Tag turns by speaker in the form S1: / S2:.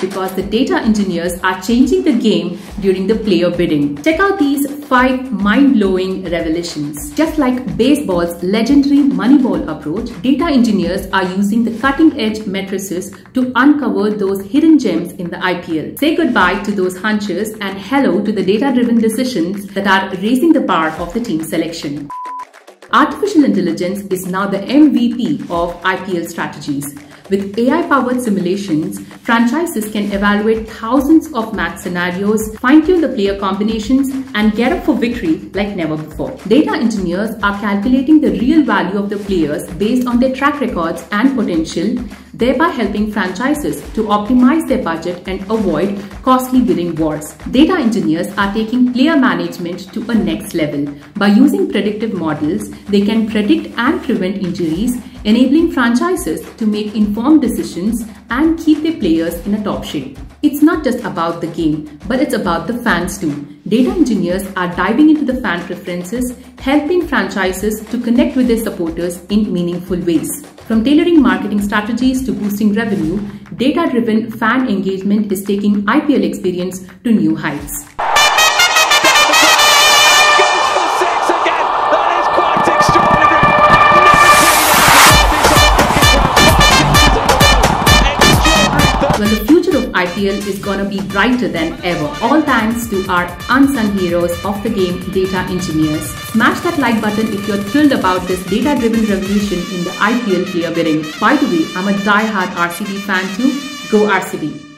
S1: because the data engineers are changing the game during the player bidding. Check out these five mind-blowing revelations. Just like baseball's legendary Moneyball approach, data engineers are using the cutting-edge matrices to uncover those hidden gems in the IPL. Say goodbye to those hunches and hello to the data-driven decisions that are raising the bar of the team selection. Artificial intelligence is now the MVP of IPL strategies. With AI-powered simulations, franchises can evaluate thousands of match scenarios, fine-tune the player combinations, and get up for victory like never before. Data engineers are calculating the real value of the players based on their track records and potential, thereby helping franchises to optimize their budget and avoid costly bidding wars. Data engineers are taking player management to a next level. By using predictive models, they can predict and prevent injuries enabling franchises to make informed decisions and keep their players in a top shape. It's not just about the game, but it's about the fans too. Data engineers are diving into the fan preferences, helping franchises to connect with their supporters in meaningful ways. From tailoring marketing strategies to boosting revenue, data-driven fan engagement is taking IPL experience to new heights. Well, the IPL is gonna be brighter than ever, all thanks to our unsung heroes of the game, data engineers. Smash that like button if you're thrilled about this data-driven revolution in the IPL player bidding. By the way, I'm a die-hard RCB fan too. Go RCB!